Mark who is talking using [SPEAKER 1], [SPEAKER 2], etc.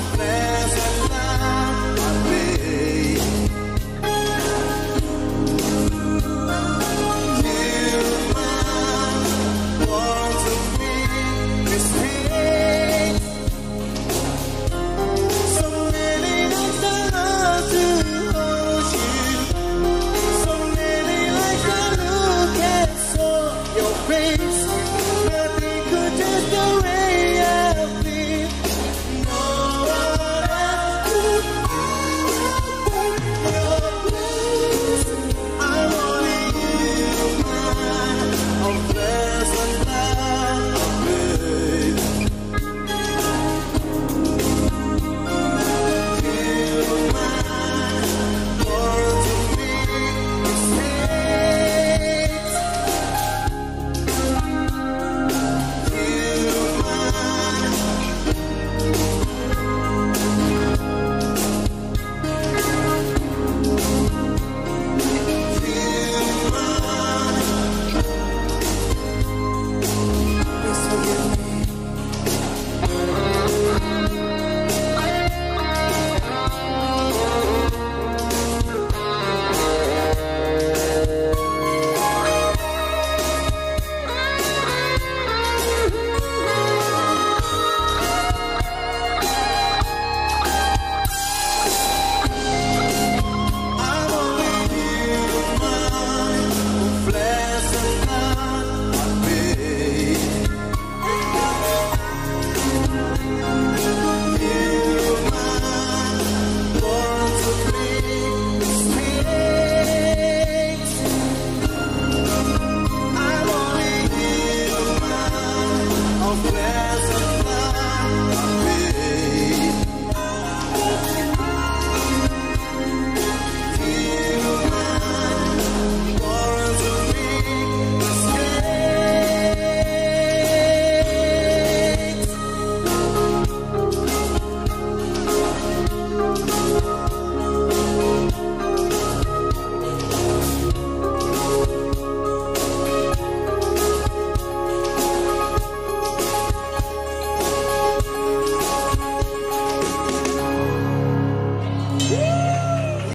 [SPEAKER 1] close.